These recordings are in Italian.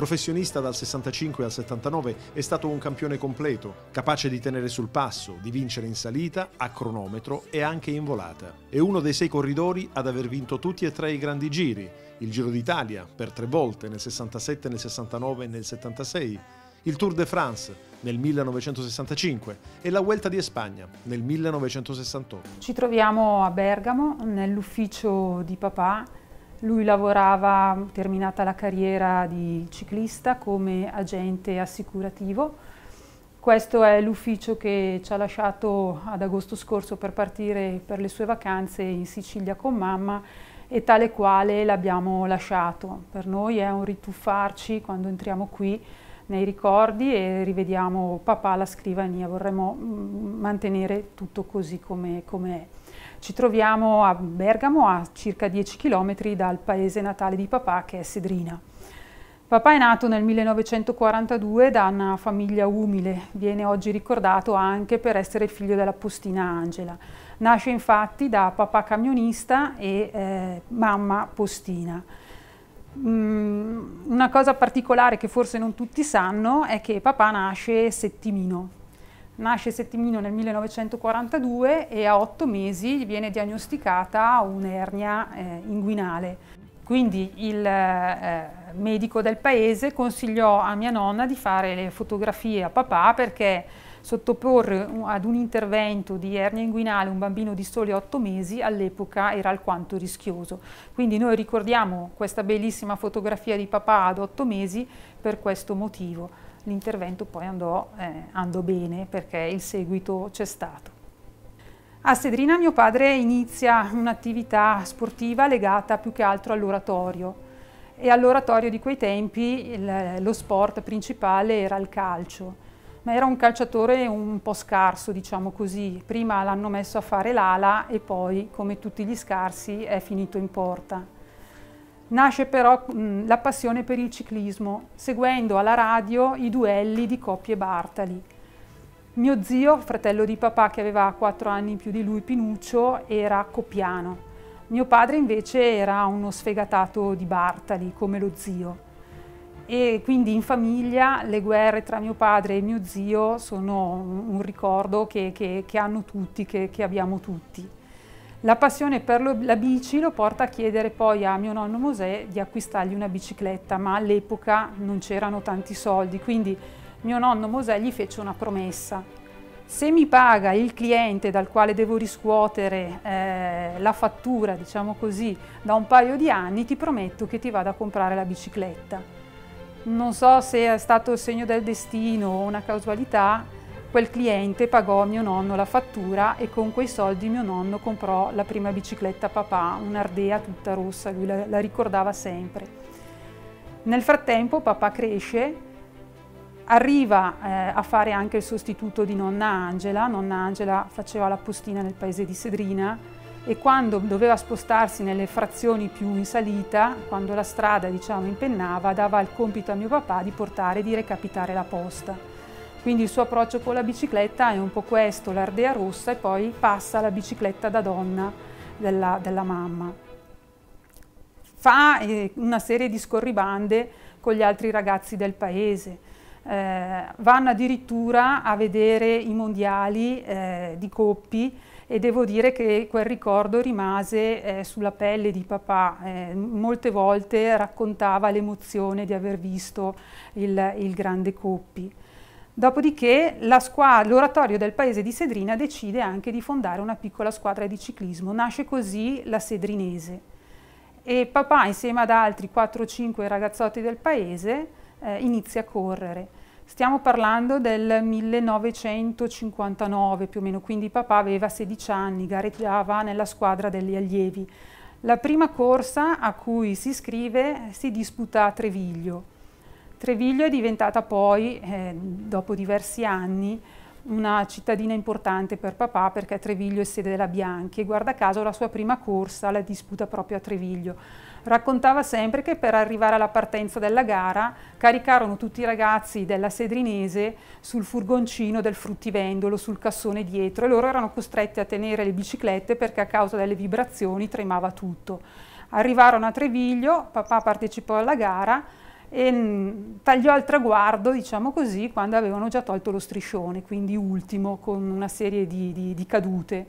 Professionista dal 65 al 79 è stato un campione completo, capace di tenere sul passo, di vincere in salita, a cronometro e anche in volata. È uno dei sei corridori ad aver vinto tutti e tre i grandi giri, il Giro d'Italia per tre volte nel 67, nel 69 e nel 76, il Tour de France nel 1965 e la Vuelta di Espagna nel 1968. Ci troviamo a Bergamo nell'ufficio di papà lui lavorava, terminata la carriera di ciclista, come agente assicurativo. Questo è l'ufficio che ci ha lasciato ad agosto scorso per partire per le sue vacanze in Sicilia con mamma e tale quale l'abbiamo lasciato. Per noi è un rituffarci quando entriamo qui nei ricordi e rivediamo papà alla scrivania, vorremmo mm, mantenere tutto così come, come è. Ci troviamo a Bergamo, a circa 10 km dal paese natale di papà che è Sedrina. Papà è nato nel 1942 da una famiglia umile, viene oggi ricordato anche per essere il figlio della postina Angela. Nasce infatti da papà camionista e eh, mamma postina. Mm, una cosa particolare che forse non tutti sanno è che papà nasce settimino, Nasce Settimino nel 1942 e a otto mesi gli viene diagnosticata un'ernia eh, inguinale. Quindi il eh, medico del paese consigliò a mia nonna di fare le fotografie a papà perché sottoporre ad un intervento di ernia inguinale un bambino di soli otto mesi all'epoca era alquanto rischioso. Quindi noi ricordiamo questa bellissima fotografia di papà ad otto mesi per questo motivo l'intervento poi andò, eh, andò bene perché il seguito c'è stato. A Sedrina mio padre inizia un'attività sportiva legata più che altro all'oratorio e all'oratorio di quei tempi il, lo sport principale era il calcio, ma era un calciatore un po' scarso, diciamo così. Prima l'hanno messo a fare l'ala e poi, come tutti gli scarsi, è finito in porta. Nasce però mh, la passione per il ciclismo, seguendo alla radio i duelli di coppie Bartali. Mio zio, fratello di papà che aveva quattro anni in più di lui, Pinuccio, era coppiano. Mio padre invece era uno sfegatato di Bartali, come lo zio. E quindi in famiglia le guerre tra mio padre e mio zio sono un ricordo che, che, che hanno tutti, che, che abbiamo tutti. La passione per lo, la bici lo porta a chiedere poi a mio nonno Mosè di acquistargli una bicicletta, ma all'epoca non c'erano tanti soldi, quindi mio nonno Mosè gli fece una promessa. Se mi paga il cliente dal quale devo riscuotere eh, la fattura, diciamo così, da un paio di anni, ti prometto che ti vado a comprare la bicicletta. Non so se è stato il segno del destino o una casualità, Quel cliente pagò a mio nonno la fattura e con quei soldi mio nonno comprò la prima bicicletta papà, un'Ardea tutta rossa, lui la, la ricordava sempre. Nel frattempo papà cresce, arriva eh, a fare anche il sostituto di nonna Angela, nonna Angela faceva la postina nel paese di Sedrina e quando doveva spostarsi nelle frazioni più in salita, quando la strada diciamo impennava, dava il compito a mio papà di portare e di recapitare la posta. Quindi il suo approccio con la bicicletta è un po' questo, l'ardea rossa e poi passa alla bicicletta da donna della, della mamma. Fa eh, una serie di scorribande con gli altri ragazzi del paese, eh, vanno addirittura a vedere i mondiali eh, di coppi e devo dire che quel ricordo rimase eh, sulla pelle di papà. Eh, molte volte raccontava l'emozione di aver visto il, il grande coppi. Dopodiché l'oratorio del paese di Sedrina decide anche di fondare una piccola squadra di ciclismo. Nasce così la Sedrinese e papà insieme ad altri 4-5 ragazzotti del paese eh, inizia a correre. Stiamo parlando del 1959 più o meno, quindi papà aveva 16 anni, gareggiava nella squadra degli allievi. La prima corsa a cui si iscrive si disputa a Treviglio. Treviglio è diventata poi, eh, dopo diversi anni, una cittadina importante per papà perché Treviglio è sede della Bianchi e guarda caso la sua prima corsa la disputa proprio a Treviglio. Raccontava sempre che per arrivare alla partenza della gara caricarono tutti i ragazzi della Sedrinese sul furgoncino del fruttivendolo, sul cassone dietro e loro erano costretti a tenere le biciclette perché a causa delle vibrazioni tremava tutto. Arrivarono a Treviglio, papà partecipò alla gara, e mm, tagliò il traguardo, diciamo così, quando avevano già tolto lo striscione, quindi ultimo, con una serie di, di, di cadute.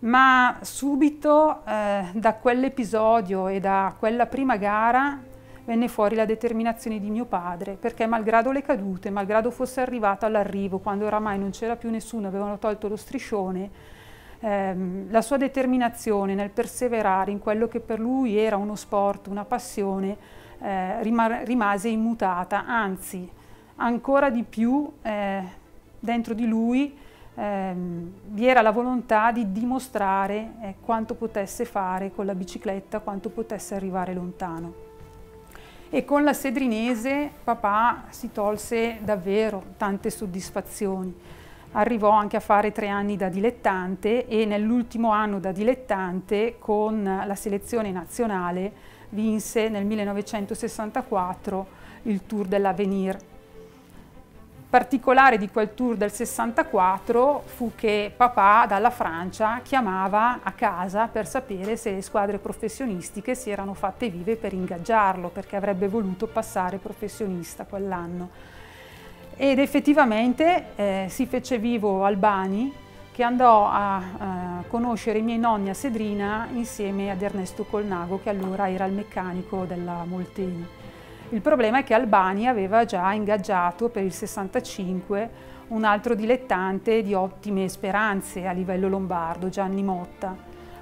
Ma subito eh, da quell'episodio e da quella prima gara venne fuori la determinazione di mio padre, perché malgrado le cadute, malgrado fosse arrivato all'arrivo, quando oramai non c'era più nessuno, avevano tolto lo striscione, ehm, la sua determinazione nel perseverare in quello che per lui era uno sport, una passione, eh, rimase immutata, anzi ancora di più eh, dentro di lui ehm, vi era la volontà di dimostrare eh, quanto potesse fare con la bicicletta, quanto potesse arrivare lontano e con la Sedrinese papà si tolse davvero tante soddisfazioni. Arrivò anche a fare tre anni da dilettante e nell'ultimo anno da dilettante con la selezione nazionale vinse nel 1964 il Tour dell'Avenir particolare di quel tour del 64 fu che papà dalla Francia chiamava a casa per sapere se le squadre professionistiche si erano fatte vive per ingaggiarlo, perché avrebbe voluto passare professionista quell'anno. Ed effettivamente eh, si fece vivo Albani, che andò a, a conoscere i miei nonni a Sedrina insieme ad Ernesto Colnago, che allora era il meccanico della Molteni. Il problema è che Albani aveva già ingaggiato per il 65 un altro dilettante di ottime speranze a livello lombardo, Gianni Motta.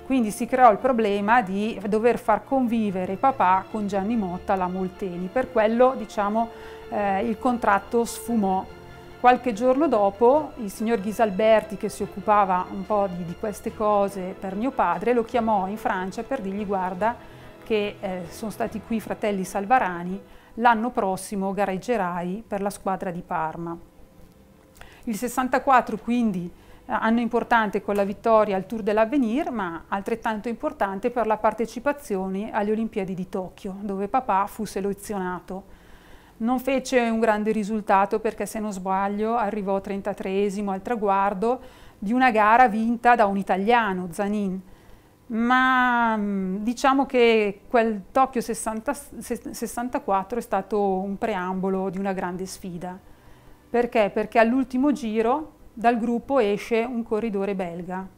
Quindi si creò il problema di dover far convivere papà con Gianni Motta alla Molteni. Per quello diciamo, eh, il contratto sfumò. Qualche giorno dopo il signor Ghisalberti, che si occupava un po' di, di queste cose per mio padre, lo chiamò in Francia per dirgli guarda che eh, sono stati qui i fratelli Salvarani, l'anno prossimo gareggerai per la squadra di Parma. Il 64 quindi eh, anno importante con la vittoria al Tour dell'Avenir, ma altrettanto importante per la partecipazione alle Olimpiadi di Tokyo, dove papà fu selezionato. Non fece un grande risultato perché se non sbaglio arrivò 33esimo al traguardo di una gara vinta da un italiano, Zanin, ma mm, diciamo che quel Tokyo 60, 64 è stato un preambolo di una grande sfida. Perché? Perché all'ultimo giro dal gruppo esce un corridore belga.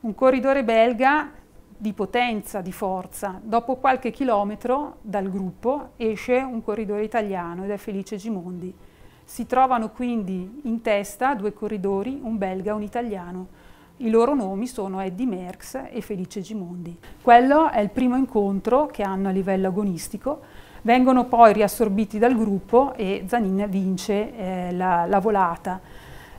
Un corridore belga di potenza, di forza. Dopo qualche chilometro dal gruppo esce un corridore italiano ed è Felice Gimondi. Si trovano quindi in testa due corridori, un belga e un italiano i loro nomi sono Eddie Merckx e Felice Gimondi. Quello è il primo incontro che hanno a livello agonistico, vengono poi riassorbiti dal gruppo e Zanin vince eh, la, la, volata.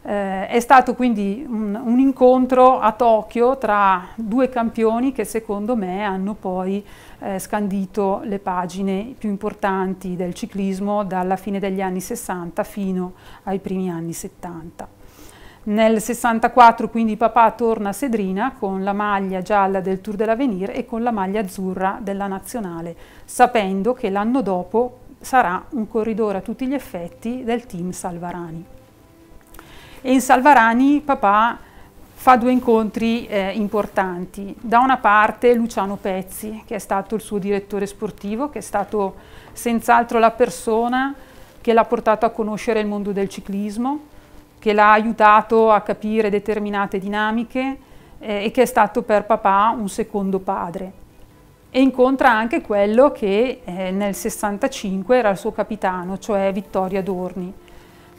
Eh, è stato quindi un, un, incontro a Tokyo tra due campioni che secondo me hanno poi eh, scandito le pagine più importanti del ciclismo dalla fine degli anni 60 fino ai primi anni 70. Nel 64 quindi papà torna a Sedrina con la maglia gialla del Tour dell'Avenir e con la maglia azzurra della nazionale, sapendo che l'anno dopo sarà un corridore a tutti gli effetti del team Salvarani. E in Salvarani papà fa due incontri eh, importanti. Da una parte Luciano Pezzi, che è stato il suo direttore sportivo, che è stato senz'altro la persona che l'ha portato a conoscere il mondo del ciclismo, che l'ha aiutato a capire determinate dinamiche eh, e che è stato per papà un secondo padre. E incontra anche quello che eh, nel 65 era il suo capitano, cioè Vittorio Adorni.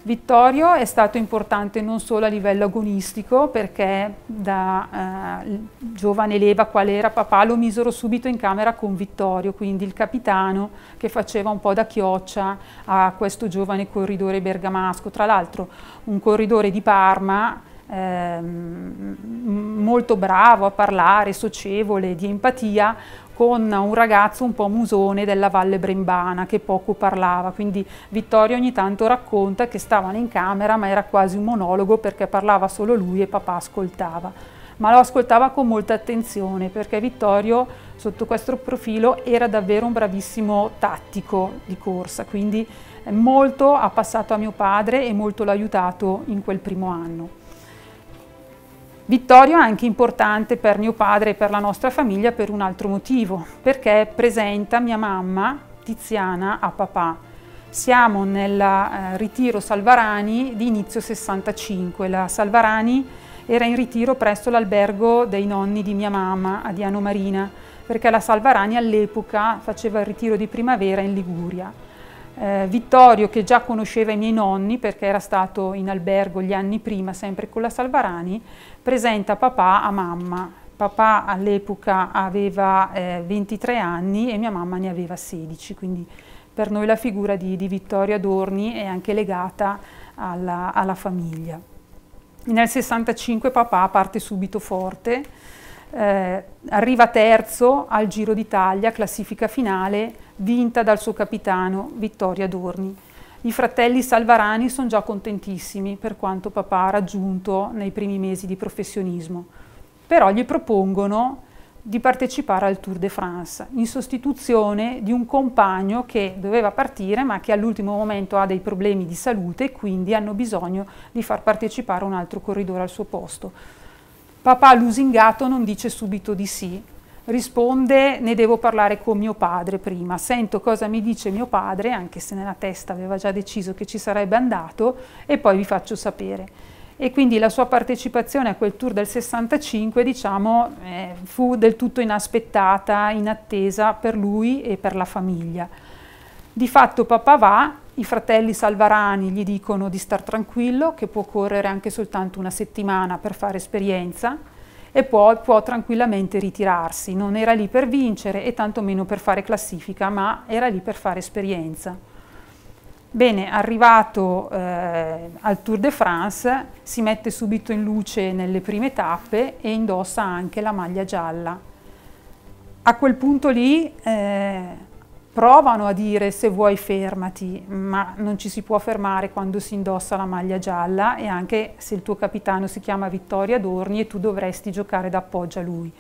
Vittorio è stato importante non solo a livello agonistico perché da eh, giovane leva qual era papà lo misero subito in camera con Vittorio, quindi il capitano che faceva un po' da chioccia a questo giovane corridore bergamasco, tra l'altro un corridore di Parma eh, molto bravo a parlare, socievole, di empatia, con un ragazzo un po' musone della Valle Brembana che poco parlava, quindi Vittorio ogni tanto racconta che stavano in camera ma era quasi un monologo perché parlava solo lui e papà ascoltava, ma lo ascoltava con molta attenzione perché Vittorio sotto questo profilo era davvero un bravissimo tattico di corsa, quindi molto ha passato a mio padre e molto l'ha aiutato in quel primo anno. Vittorio è anche importante per mio padre e per la nostra famiglia per un altro motivo, perché presenta mia mamma Tiziana a papà. Siamo nel eh, ritiro Salvarani di inizio 65. La Salvarani era in ritiro presso l'albergo dei nonni di mia mamma a Diano Marina, perché la Salvarani all'epoca faceva il ritiro di primavera in Liguria. Eh, Vittorio, che già conosceva i miei nonni perché era stato in albergo gli anni prima, sempre con la Salvarani, presenta papà a mamma. Papà all'epoca aveva eh, 23 anni e mia mamma ne aveva 16, quindi per noi la figura di, di Vittorio Adorni è anche legata alla, alla famiglia. Nel 65 papà parte subito forte, eh, arriva terzo al Giro d'Italia, classifica finale, vinta dal suo capitano Vittorio Adorni. I fratelli Salvarani sono già contentissimi per quanto papà ha raggiunto nei primi mesi di professionismo, però gli propongono di partecipare al Tour de France in sostituzione di un compagno che doveva partire ma che all'ultimo momento ha dei problemi di salute e quindi hanno bisogno di far partecipare un altro corridore al suo posto. Papà lusingato non dice subito di sì, risponde ne devo parlare con mio padre prima, sento cosa mi dice mio padre, anche se nella testa aveva già deciso che ci sarebbe andato, e poi vi faccio sapere. E quindi la sua partecipazione a quel tour del 65 diciamo, eh, fu del tutto inaspettata, inattesa per lui e per la famiglia. Di fatto papà va, i fratelli Salvarani gli dicono di star tranquillo, che può correre anche soltanto una settimana per fare esperienza, e poi può tranquillamente ritirarsi. Non era lì per vincere e tantomeno per fare classifica, ma era lì per fare esperienza. Bene, arrivato eh, al Tour de France si mette subito in luce nelle prime tappe e indossa anche la maglia gialla. A quel punto lì eh, provano a dire se vuoi fermati, ma non ci si può fermare quando si indossa la maglia gialla e anche se il tuo capitano si chiama Vittorio Adorni e tu dovresti giocare d'appoggio a lui.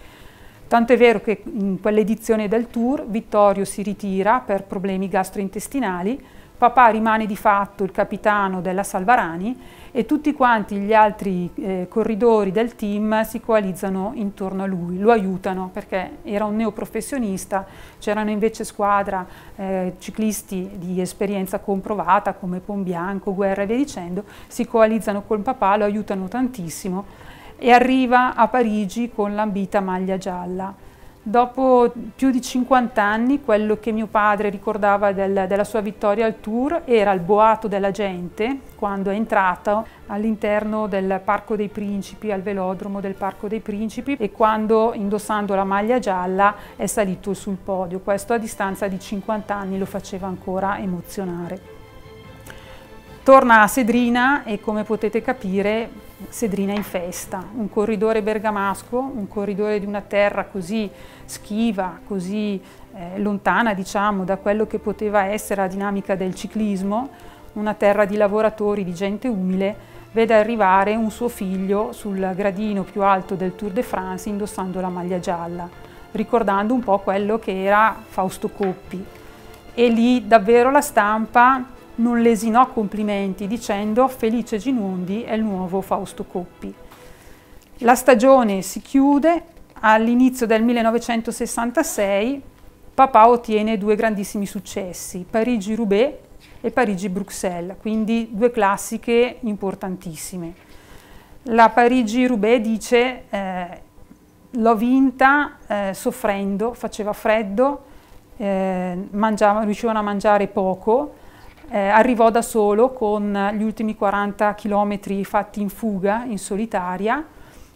Tanto è vero che in quell'edizione del Tour Vittorio si ritira per problemi gastrointestinali, papà rimane di fatto il capitano della Salvarani e tutti quanti gli altri eh, corridori del team si coalizzano intorno a lui, lo aiutano perché era un neoprofessionista, c'erano invece squadra eh, ciclisti di esperienza comprovata come Pombianco, Guerra e via dicendo, si coalizzano col papà, lo aiutano tantissimo e arriva a Parigi con l'ambita maglia gialla. Dopo più di 50 anni, quello che mio padre ricordava del, della sua vittoria al Tour era il boato della gente quando è entrato all'interno del Parco dei Principi, al velodromo del Parco dei Principi e quando indossando la maglia gialla è salito sul podio. Questo a distanza di 50 anni lo faceva ancora emozionare. Torna a Sedrina e come potete capire Sedrina in festa, un corridore bergamasco, un corridore di una terra così schiva, così eh, lontana diciamo da quello che poteva essere la dinamica del ciclismo, una terra di lavoratori, di gente umile, vede arrivare un suo figlio sul gradino più alto del Tour de France indossando la maglia gialla, ricordando un po' quello che era Fausto Coppi. E lì davvero la stampa non lesinò complimenti dicendo Felice Ginundi è il nuovo Fausto Coppi. La stagione si chiude, all'inizio del 1966 papà ottiene due grandissimi successi, Parigi-Roubaix e Parigi-Bruxelles, quindi due classiche importantissime. La Parigi-Roubaix dice eh, l'ho vinta eh, soffrendo, faceva freddo, eh, mangiava, riuscivano a mangiare poco, eh, arrivò da solo con gli ultimi 40 km fatti in fuga, in solitaria,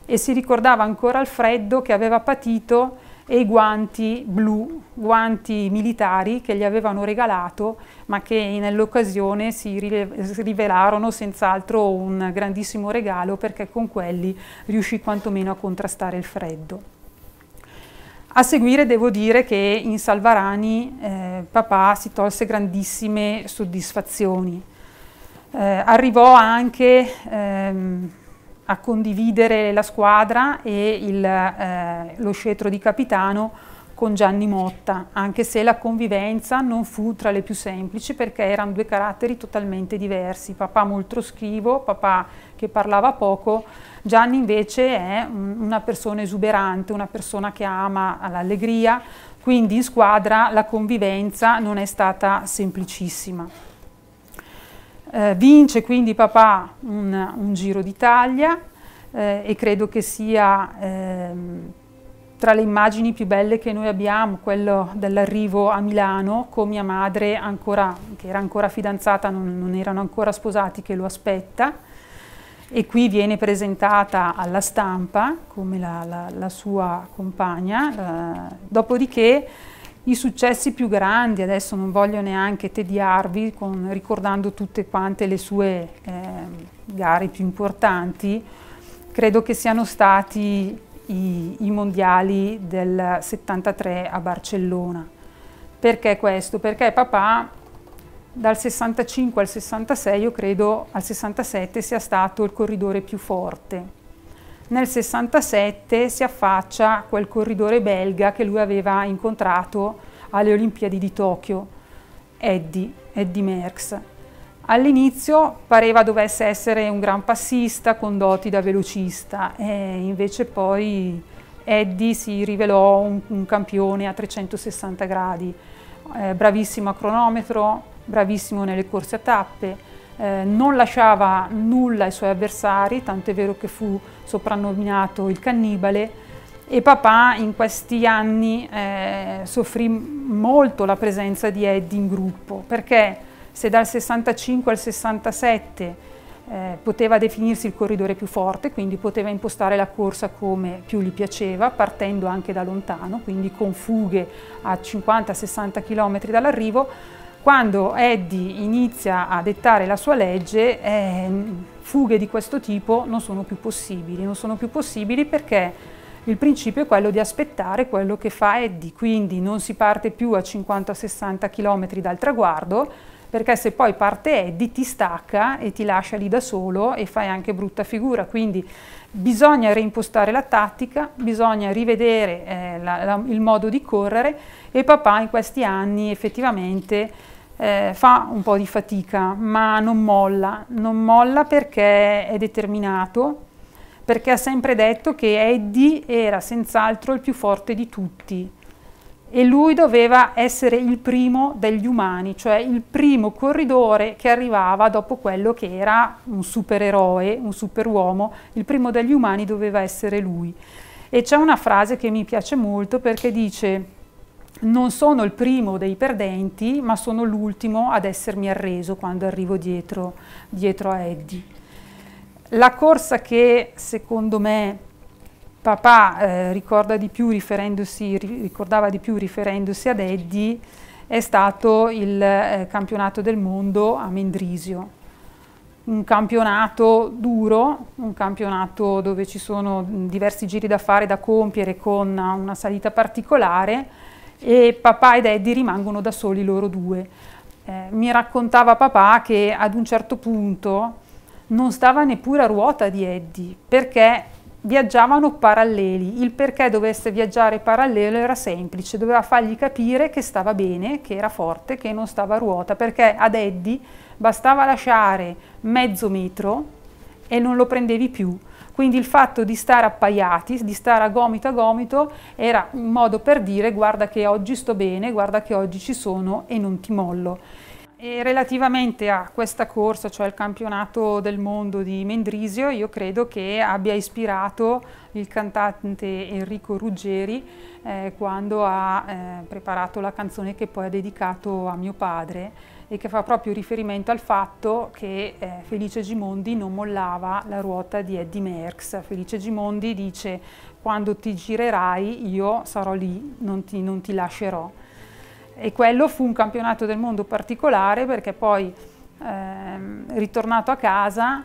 e si ricordava ancora il freddo che aveva patito e i guanti blu, guanti militari che gli avevano regalato, ma che nell'occasione si rivelarono senz'altro un grandissimo regalo perché con quelli riuscì quantomeno a contrastare il freddo. A seguire devo dire che in Salvarani eh, papà si tolse grandissime soddisfazioni. Eh, arrivò anche ehm, a condividere la squadra e il, eh, lo scettro di capitano con Gianni Motta, anche se la convivenza non fu tra le più semplici perché erano due caratteri totalmente diversi. Papà molto scrivo, papà che parlava poco, Gianni invece è una persona esuberante, una persona che ama l'allegria, quindi in squadra la convivenza non è stata semplicissima. Eh, vince quindi papà un, un Giro d'Italia eh, e credo che sia ehm, tra le immagini più belle che noi abbiamo, quello dell'arrivo a Milano con mia madre ancora, che era ancora fidanzata, non, non erano ancora sposati, che lo aspetta e qui viene presentata alla stampa come la, la, la sua compagna, eh, dopodiché i successi più grandi, adesso non voglio neanche tediarvi con, ricordando tutte quante le sue eh, gare più importanti, credo che siano stati i, i mondiali del 73 a Barcellona. Perché questo? Perché papà dal 65 al 66, io credo al 67 sia stato il corridore più forte. Nel 67 si affaccia quel corridore belga che lui aveva incontrato alle Olimpiadi di Tokyo, Eddie, Eddie Merckx. All'inizio pareva dovesse essere un gran passista con doti da velocista e invece poi Eddie si rivelò un, un campione a 360 gradi, eh, bravissimo a cronometro, bravissimo nelle corse a tappe, eh, non lasciava nulla ai suoi avversari, tant'è vero che fu soprannominato il cannibale. E papà in questi anni eh, soffrì molto la presenza di Eddie in gruppo perché se dal 65 al 67 eh, poteva definirsi il corridore più forte, quindi poteva impostare la corsa come più gli piaceva, partendo anche da lontano, quindi con fughe a 50-60 km dall'arrivo, quando Eddie inizia a dettare la sua legge, eh, fughe di questo tipo non sono più possibili, non sono più possibili perché il principio è quello di aspettare quello che fa Eddie, quindi non si parte più a 50-60 km dal traguardo, perché se poi parte Eddie ti stacca e ti lascia lì da solo e fai anche brutta figura, quindi bisogna reimpostare la tattica, bisogna rivedere eh, la, la, il modo di correre e papà in questi anni effettivamente eh, fa un po' di fatica, ma non molla, non molla perché è determinato, perché ha sempre detto che Eddie era senz'altro il più forte di tutti e lui doveva essere il primo degli umani, cioè il primo corridore che arrivava dopo quello che era un supereroe, un superuomo, il primo degli umani doveva essere lui. E c'è una frase che mi piace molto perché dice non sono il primo dei perdenti, ma sono l'ultimo ad essermi arreso quando arrivo dietro, dietro a Eddie. La corsa che secondo me papà eh, ricorda di più riferendosi, ricordava di più riferendosi ad Eddie è stato il eh, campionato del mondo a Mendrisio. Un campionato duro, un campionato dove ci sono diversi giri da fare, da compiere con una salita particolare e papà ed Eddie rimangono da soli loro due. Eh, mi raccontava papà che ad un certo punto non stava neppure a ruota di Eddie perché viaggiavano paralleli. Il perché dovesse viaggiare parallelo era semplice, doveva fargli capire che stava bene, che era forte, che non stava a ruota, perché ad Eddie bastava lasciare mezzo metro e non lo prendevi più. Quindi il fatto di stare appaiati, di stare a gomito a gomito, era un modo per dire guarda che oggi sto bene, guarda che oggi ci sono e non ti mollo. E relativamente a questa corsa, cioè il campionato del mondo di Mendrisio, io credo che abbia ispirato il cantante Enrico Ruggeri eh, quando ha eh, preparato la canzone che poi ha dedicato a mio padre e che fa proprio riferimento al fatto che eh, Felice Gimondi non mollava la ruota di Eddie Merckx. Felice Gimondi dice quando ti girerai io sarò lì, non ti, non ti lascerò e quello fu un campionato del mondo particolare perché poi ehm, ritornato a casa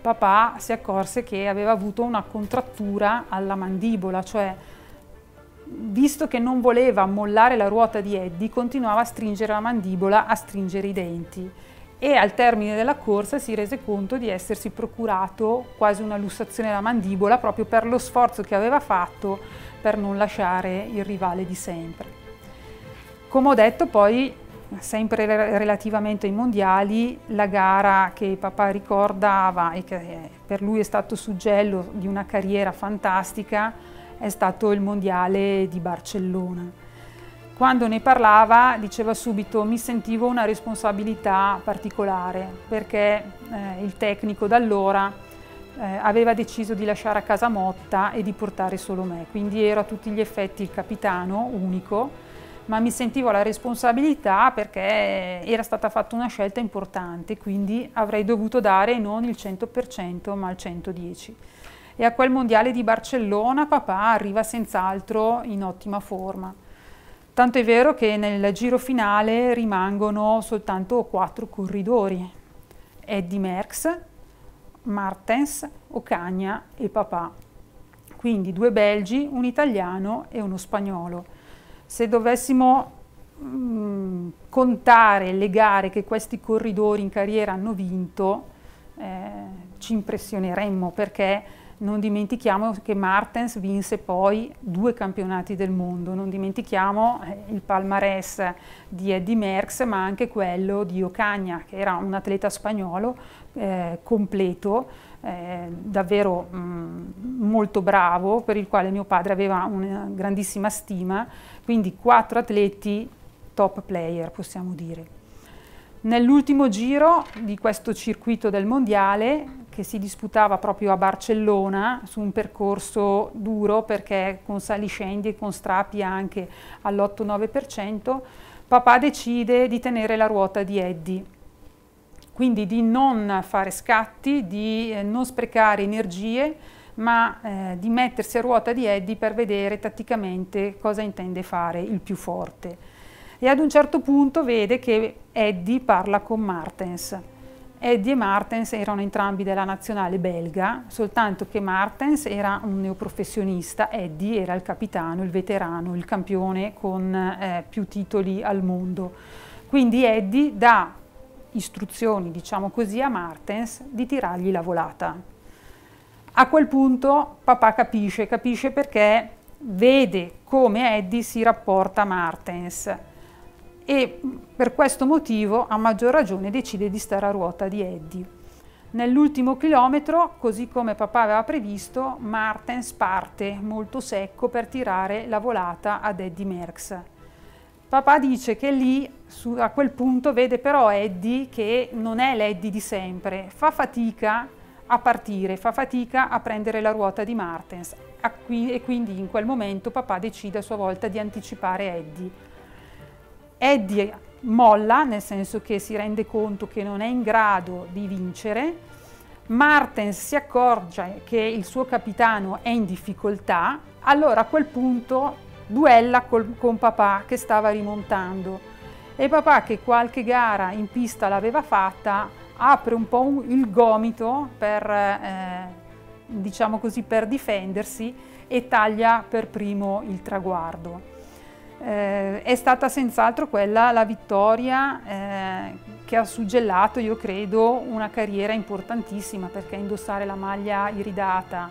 papà si accorse che aveva avuto una contrattura alla mandibola, cioè visto che non voleva mollare la ruota di Eddie, continuava a stringere la mandibola, a stringere i denti e al termine della corsa si rese conto di essersi procurato quasi una lussazione della mandibola proprio per lo sforzo che aveva fatto per non lasciare il rivale di sempre. Come ho detto poi, sempre relativamente ai mondiali, la gara che papà ricordava e che per lui è stato suggello di una carriera fantastica è stato il mondiale di Barcellona. quando ne parlava diceva subito mi sentivo una responsabilità particolare perché eh, il tecnico da allora eh, aveva deciso di lasciare a casa Motta e di portare solo me, quindi ero a tutti gli effetti il capitano unico, ma mi sentivo la responsabilità perché era stata fatta una scelta importante, quindi avrei dovuto dare non il 100% ma il 110%. E a quel mondiale di Barcellona papà arriva senz'altro in ottima forma Tanto è vero che nel giro finale rimangono soltanto quattro corridori, Eddie Merckx, Martens, Ocagna e Papà. Quindi due belgi, un italiano e uno spagnolo. Se dovessimo mh, mm, contare le gare che questi corridori in carriera hanno vinto, eh, ci impressioneremmo perché non dimentichiamo che Martens vinse poi due campionati del mondo, non dimentichiamo eh, il palmarès di Eddie Merckx ma anche quello di Ocagna che era un atleta spagnolo eh, completo, eh, davvero mh, mm, molto bravo, per il quale mio padre aveva una grandissima stima, quindi quattro atleti top player possiamo dire. Nell'ultimo giro di questo circuito del mondiale che si disputava proprio a Barcellona su un percorso duro perché con saliscendi e con strappi anche all'8-9%, papà decide di tenere la ruota di Eddie, quindi di non fare scatti, di eh, non sprecare energie, ma eh, di mettersi a ruota di Eddie per vedere tatticamente cosa intende fare il più forte. E ad un certo punto vede che Eddie parla con Martens Eddie e Martens erano entrambi della nazionale belga, soltanto che Martens era un neoprofessionista, Eddie era il capitano, il veterano, il campione con eh, più titoli al mondo. Quindi Eddie dà istruzioni, diciamo così, a Martens di tirargli la volata. A quel punto papà capisce, capisce perché vede come Eddie si rapporta a Martens e per questo motivo a maggior ragione decide di stare a ruota di Eddie. Nell'ultimo chilometro, così come papà aveva previsto, Martens parte molto secco per tirare la volata ad Eddie Merckx. Papà dice che lì, su, a quel punto, vede però Eddie che non è l'Eddie di sempre, fa fatica a partire, fa fatica a prendere la ruota di Martens e quindi in quel momento papà decide a sua volta di anticipare Eddie Eddie molla, nel senso che si rende conto che non è in grado di vincere, Martens si accorge che il suo capitano è in difficoltà, allora a quel punto duella col, con papà che stava rimontando. E papà che qualche gara in pista l'aveva fatta apre un po' un, il gomito per, eh, diciamo così, per difendersi e taglia per primo il traguardo eh, è stata senz'altro quella la vittoria eh, che ha suggellato, io credo, una carriera importantissima perché indossare la maglia iridata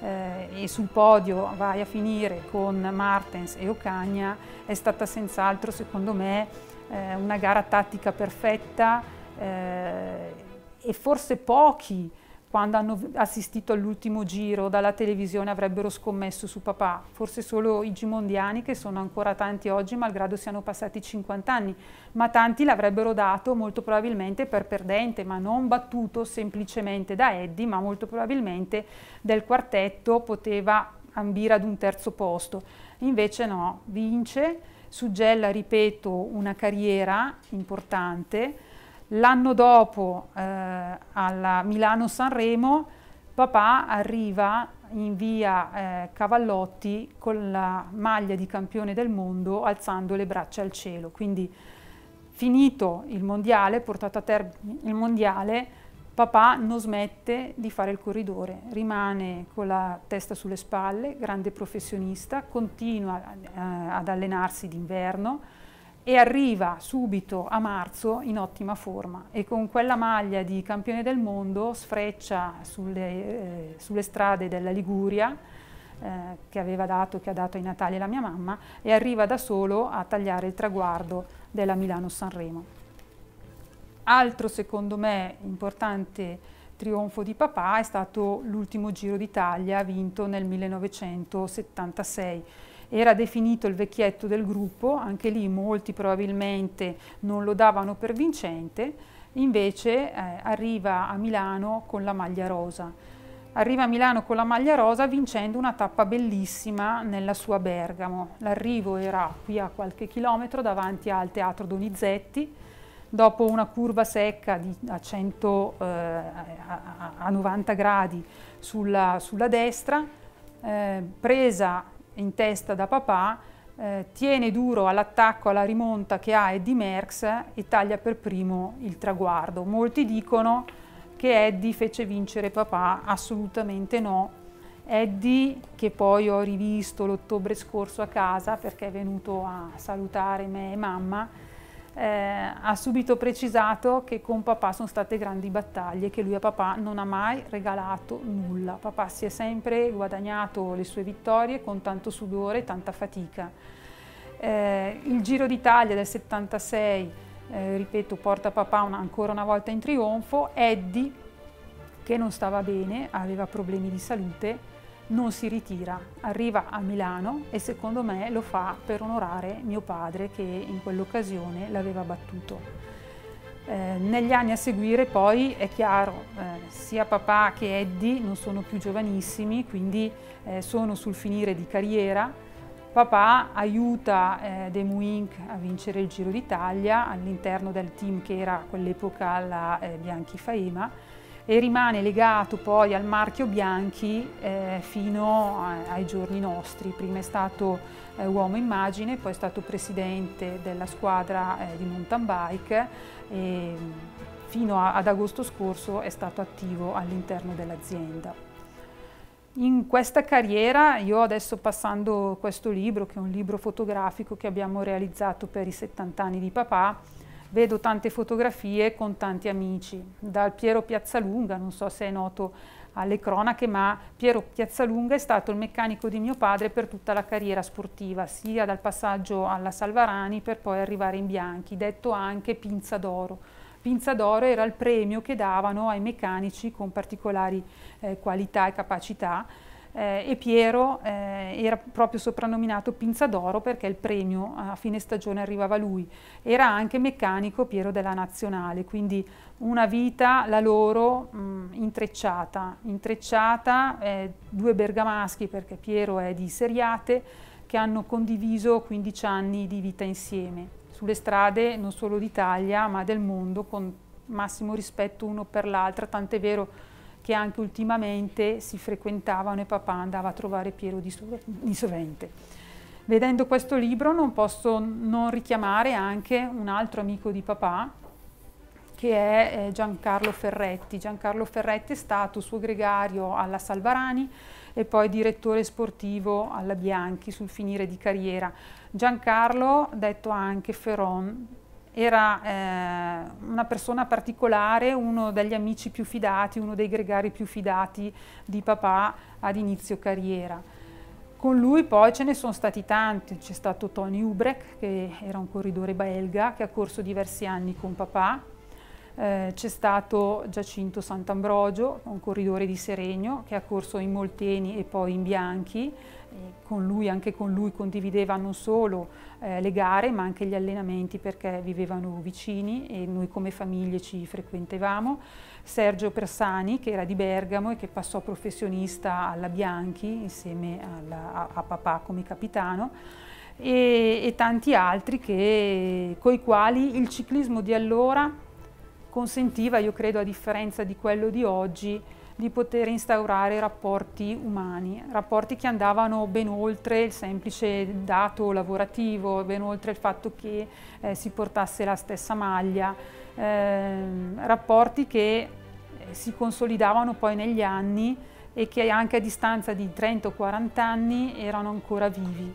eh, e sul podio vai a finire con Martens e Ocagna è stata senz'altro, secondo me, eh, una gara tattica perfetta eh, e forse pochi quando hanno assistito all'ultimo giro dalla televisione avrebbero scommesso su papà, forse solo i gimondiani che sono ancora tanti oggi malgrado siano passati 50 anni, ma tanti l'avrebbero dato molto probabilmente per perdente, ma non battuto semplicemente da Eddie, ma molto probabilmente del quartetto poteva ambire ad un terzo posto. Invece no, vince, suggella, ripeto, una carriera importante, L'anno dopo, eh, alla Milano-Sanremo, papà arriva in via eh, Cavallotti con la maglia di campione del mondo alzando le braccia al cielo. Quindi finito il mondiale, portato a termine il mondiale, papà non smette di fare il corridore, rimane con la testa sulle spalle, grande professionista, continua eh, ad allenarsi d'inverno, e arriva subito a marzo in ottima forma e con quella maglia di campione del mondo sfreccia sulle, eh, sulle strade della Liguria eh, che aveva dato, che ha dato ai Natali la mia mamma e arriva da solo a tagliare il traguardo della Milano-Sanremo. Altro secondo me importante trionfo di papà è stato l'ultimo Giro d'Italia vinto nel 1976 era definito il vecchietto del gruppo, anche lì molti probabilmente non lo davano per vincente, invece eh, arriva a Milano con la maglia rosa. Arriva a Milano con la maglia rosa vincendo una tappa bellissima nella sua Bergamo. L'arrivo era qui a qualche chilometro davanti al Teatro Donizetti, dopo una curva secca di, a, 100, eh, a, a 90 gradi sulla, sulla destra, eh, presa in testa da papà, eh, tiene duro all'attacco, alla rimonta che ha Eddie Merckx e taglia per primo il traguardo. Molti dicono che Eddie fece vincere papà, assolutamente no. Eddie, che poi ho rivisto l'ottobre scorso a casa perché è venuto a salutare me e mamma, eh, ha subito precisato che con papà sono state grandi battaglie, che lui a papà non ha mai regalato nulla. Papà si è sempre guadagnato le sue vittorie con tanto sudore e tanta fatica. Eh, il Giro d'Italia del 76, eh, ripeto, porta papà una, ancora una volta in trionfo. Eddie, che non stava bene, aveva problemi di salute, non si ritira, arriva a Milano e secondo me lo fa per onorare mio padre che in quell'occasione l'aveva battuto. Eh, negli anni a seguire poi è chiaro, eh, sia papà che Eddie non sono più giovanissimi, quindi eh, sono sul finire di carriera. Papà aiuta eh, Demu Inc. a vincere il Giro d'Italia all'interno del team che era a quell'epoca la eh, Bianchi Faema e rimane legato poi al marchio Bianchi eh, fino ai giorni nostri. Prima è stato eh, uomo immagine, poi è stato presidente della squadra eh, di mountain bike e fino a, ad agosto scorso è stato attivo all'interno dell'azienda. In questa carriera, io adesso passando questo libro, che è un libro fotografico che abbiamo realizzato per i 70 anni di papà, vedo tante fotografie con tanti amici, dal Piero Piazzalunga, non so se è noto alle cronache, ma Piero Piazzalunga è stato il meccanico di mio padre per tutta la carriera sportiva, sia dal passaggio alla Salvarani per poi arrivare in Bianchi, detto anche Pinza d'Oro. Pinza d'Oro era il premio che davano ai meccanici con particolari eh, qualità e capacità eh, e Piero eh, era proprio soprannominato Pinza d'Oro perché il premio a fine stagione arrivava a lui. Era anche meccanico Piero della Nazionale, quindi una vita la loro mh, intrecciata, intrecciata eh, due bergamaschi perché Piero è di Seriate che hanno condiviso 15 anni di vita insieme sulle strade non solo d'Italia ma del mondo con massimo rispetto uno per l'altra, tant'è vero che anche ultimamente si frequentavano e papà andava a trovare Piero di, di sovente. Vedendo questo libro non posso non richiamare anche un altro amico di papà, che è eh, Giancarlo Ferretti. Giancarlo Ferretti è stato suo gregario alla Salvarani e poi direttore sportivo alla Bianchi sul finire di carriera. Giancarlo, detto anche Ferron, era eh, una persona particolare, uno degli amici più fidati, uno dei gregari più fidati di papà ad inizio carriera. Con lui poi ce ne sono stati tanti, c'è stato Tony Ubrecht che era un corridore belga che ha corso diversi anni con papà, eh, c'è stato Giacinto Sant'Ambrogio, un corridore di Seregno che ha corso in Molteni e poi in Bianchi, con lui, anche con lui condivideva non solo eh, le gare ma anche gli allenamenti perché vivevano vicini e noi come famiglie ci frequentavamo. Sergio Persani che era di Bergamo e che passò professionista alla Bianchi insieme alla, a, a, papà come capitano e, e tanti altri che, coi quali il ciclismo di allora consentiva, io credo a differenza di quello di oggi, di poter instaurare rapporti umani, rapporti che andavano ben oltre il semplice dato lavorativo, ben oltre il fatto che eh, si portasse la stessa maglia, eh, rapporti che eh, si consolidavano poi negli anni e che anche a distanza di 30 o 40 anni erano ancora vivi.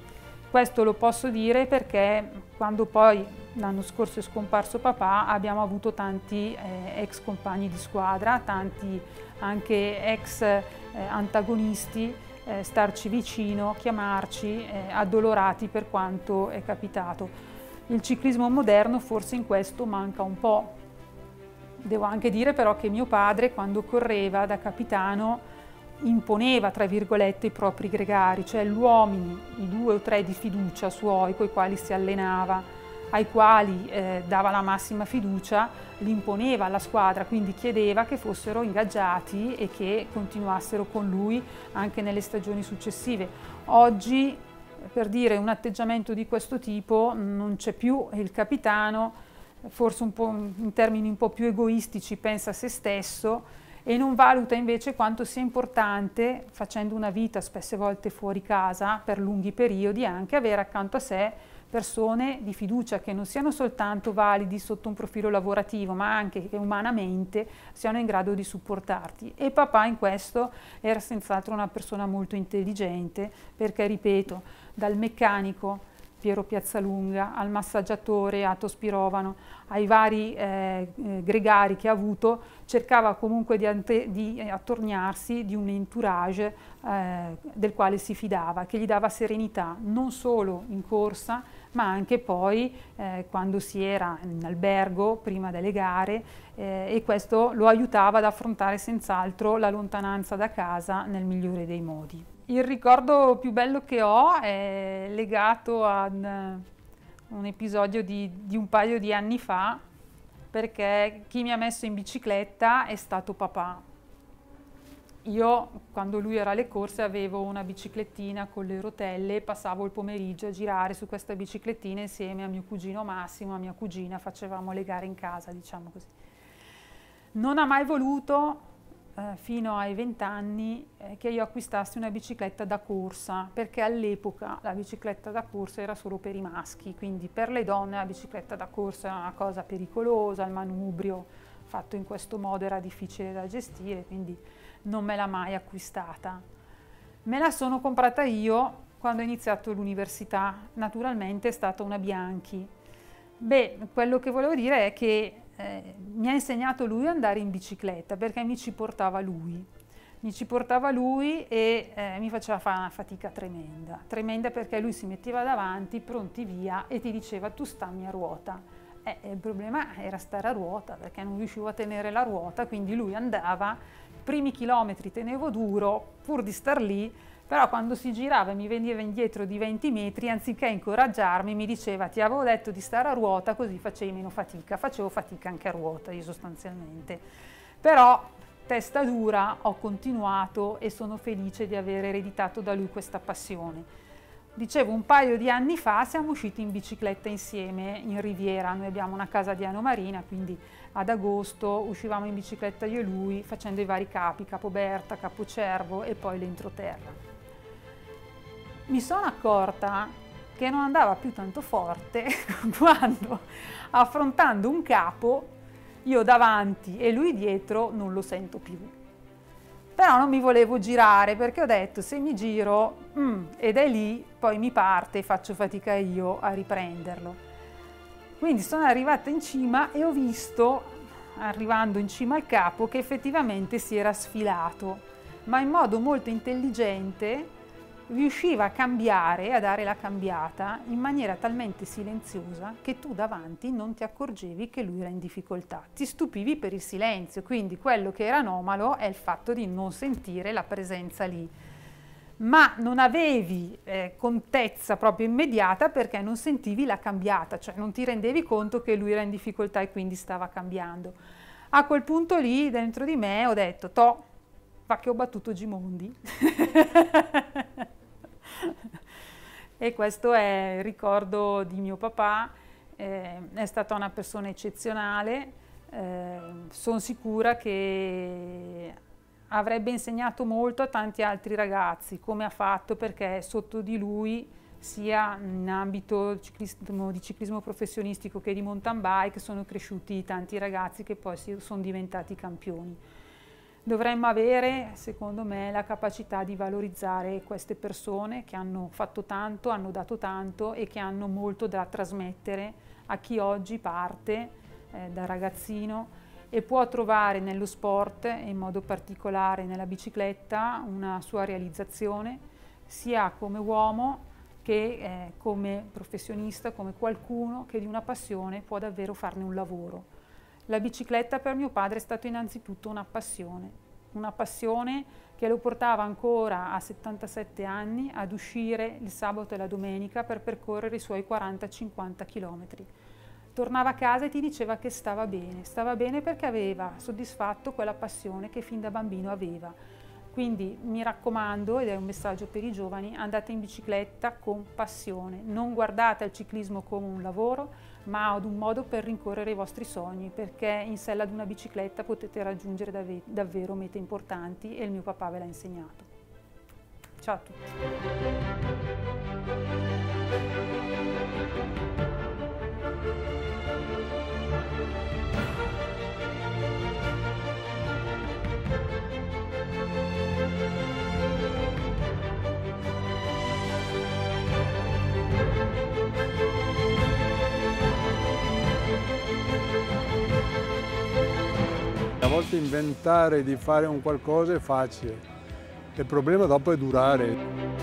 Questo lo posso dire perché quando poi l'anno scorso è scomparso papà abbiamo avuto tanti eh, ex compagni di squadra, tanti anche ex eh, antagonisti eh, starci vicino, chiamarci, eh, addolorati per quanto è capitato. Il ciclismo moderno forse in questo manca un po'. Devo anche dire però che mio padre quando correva da capitano imponeva, tra virgolette, i propri gregari, cioè gli uomini, i due o tre di fiducia suoi, con i quali si allenava, ai quali eh, dava la massima fiducia, li imponeva alla squadra, quindi chiedeva che fossero ingaggiati e che continuassero con lui anche nelle stagioni successive. Oggi, per dire un atteggiamento di questo tipo, non c'è più il capitano, forse un po' in termini un po' più egoistici, pensa a se stesso e non valuta invece quanto sia importante, facendo una vita spesse volte fuori casa per lunghi periodi, anche avere accanto a sé persone di fiducia che non siano soltanto validi sotto un profilo lavorativo, ma anche che umanamente siano in grado di supportarti. E papà in questo era senz'altro una persona molto intelligente, perché ripeto, dal meccanico Piero Piazzalunga, al massaggiatore Atos Pirovano, ai vari eh, eh, gregari che ha avuto, cercava comunque di, di attorniarsi di un entourage eh, del quale si fidava, che gli dava serenità, non solo in corsa, ma anche poi eh, quando si era in albergo, prima delle gare, eh, e questo lo aiutava ad affrontare senz'altro la lontananza da casa nel migliore dei modi. Il ricordo più bello che ho è legato a un episodio di, di, un paio di anni fa perché chi mi ha messo in bicicletta è stato papà. Io quando lui era alle corse avevo una biciclettina con le rotelle passavo il pomeriggio a girare su questa biciclettina insieme a mio cugino Massimo, a mia cugina, facevamo le gare in casa, diciamo così. Non ha mai voluto eh, fino ai 20 anni eh, che io acquistassi una bicicletta da corsa, perché all'epoca la bicicletta da corsa era solo per i maschi, quindi per le donne la bicicletta da corsa era una cosa pericolosa, il manubrio fatto in questo modo era difficile da gestire, quindi non me l'ha mai acquistata. Me la sono comprata io quando ho iniziato l'università, naturalmente è stata una Bianchi. Beh, quello che volevo dire è che mi ha insegnato lui ad andare in bicicletta perché mi ci portava lui. Mi ci portava lui e eh, mi faceva fare una fatica tremenda, tremenda perché lui si metteva davanti, pronti via, e ti diceva tu stammi a ruota. Eh, il problema era stare a ruota perché non riuscivo a tenere la ruota, quindi lui andava, primi chilometri tenevo duro, pur di star lì, però quando si girava e mi veniva indietro di 20 metri, anziché incoraggiarmi, mi diceva ti avevo detto di stare a ruota così facevi meno fatica, facevo fatica anche a ruota io sostanzialmente. Però testa dura ho continuato e sono felice di aver ereditato da lui questa passione. Dicevo, un paio di anni fa siamo usciti in bicicletta insieme in Riviera, noi abbiamo una casa di Anomarina, quindi ad agosto uscivamo in bicicletta io e lui facendo i vari capi, Capoberta, Capocervo e poi l'entroterra mi sono accorta che non andava più tanto forte quando affrontando un capo io davanti e lui dietro non lo sento più. Però non mi volevo girare perché ho detto se mi giro mm, ed è lì poi mi parte e faccio fatica io a riprenderlo. Quindi sono arrivata in cima e ho visto, arrivando in cima al capo, che effettivamente si era sfilato, ma in modo molto intelligente riusciva a cambiare, a dare la cambiata in maniera talmente silenziosa che tu davanti non ti accorgevi che lui era in difficoltà. Ti stupivi per il silenzio, quindi quello che era anomalo è il fatto di non sentire la presenza lì. Ma non avevi eh, contezza proprio immediata perché non sentivi la cambiata, cioè non ti rendevi conto che lui era in difficoltà e quindi stava cambiando. A quel punto lì dentro di me ho detto, to, va che ho battuto Gimondi. e questo è il ricordo di mio papà, eh, è stata una persona eccezionale, eh, sono sicura che avrebbe insegnato molto a tanti altri ragazzi, come ha fatto perché sotto di lui sia in ambito ciclismo, di ciclismo professionistico che di mountain bike sono cresciuti tanti ragazzi che poi sono diventati campioni. Dovremmo avere, secondo me, la capacità di valorizzare queste persone che hanno fatto tanto, hanno dato tanto e che hanno molto da trasmettere a chi oggi parte eh, da ragazzino e può trovare nello sport, in modo particolare nella bicicletta, una sua realizzazione, sia come uomo che eh, come professionista, come qualcuno che di una passione può davvero farne un lavoro. La bicicletta per mio padre è stata innanzitutto una passione una passione che lo portava ancora a 77 anni ad uscire il sabato e la domenica per percorrere i suoi 40-50 chilometri. Tornava a casa e ti diceva che stava bene, stava bene perché aveva soddisfatto quella passione che fin da bambino aveva. Quindi mi raccomando, ed è un messaggio per i giovani, andate in bicicletta con passione, non guardate al ciclismo come un lavoro, ma ad un modo per rincorrere i vostri sogni, perché in sella ad una bicicletta potete raggiungere dav davvero mete importanti e il mio papà ve l'ha insegnato. Ciao a tutti! Volte inventare di fare un qualcosa è facile, il problema dopo è durare.